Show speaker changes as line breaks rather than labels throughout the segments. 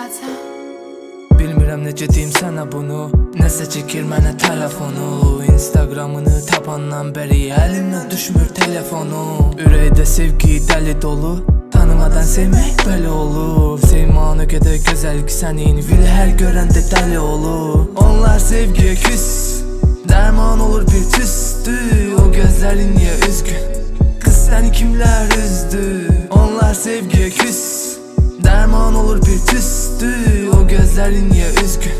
zaten
Bilmirəm necə deyim sənə bunu. Nəsə çəkir mənə telefonu. Instagramını tapandan bəri əlimdən düşmür telefonu. Ürəkdə sevgi dəli dolu. Tanımadan sevmək belə olur. Sevman o qədər gözəl ki sənin Vil hər görəndə dəli olur. Onlar sevgiyə küs Dərman olur bir tüstü. O gözlərin niyə üzgün? Qız səni kimlər üzdü? Onlar sevgiyə küs. Dərman olur bir tüstü O gözlərin niyə üzgün.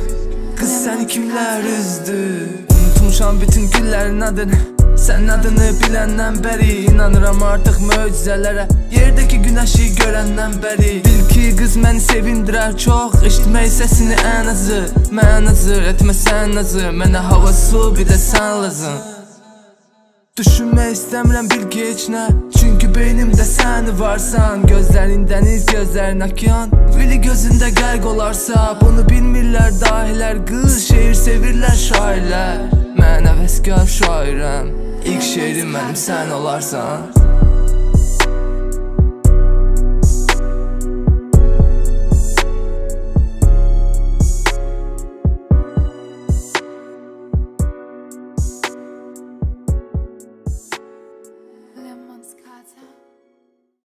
Qız səni kimlər üzdü? Unutmuşam bütün güllərin adını. Sən adını biləndən bəri İnanıram artıq möcüzələrə Yerdəki günəşi görəndən bəri Bil ki qız məni sevindirər çox Eşitmək səsini ən azı Mən hazır etməsən nazı Mənə hava su bir də sən lazım Düşünmək istəmirəm bil ki heç nə Çünki beynimdə sən varsan Gözlərin dəniz, gözlərin okyan Vili gözündə qərq olarsa Bunu bilmirlər dahilər Qız şeir sevirlər şairlər Mən əvəzkar şairəm İlk şeirim mənim sən olarsan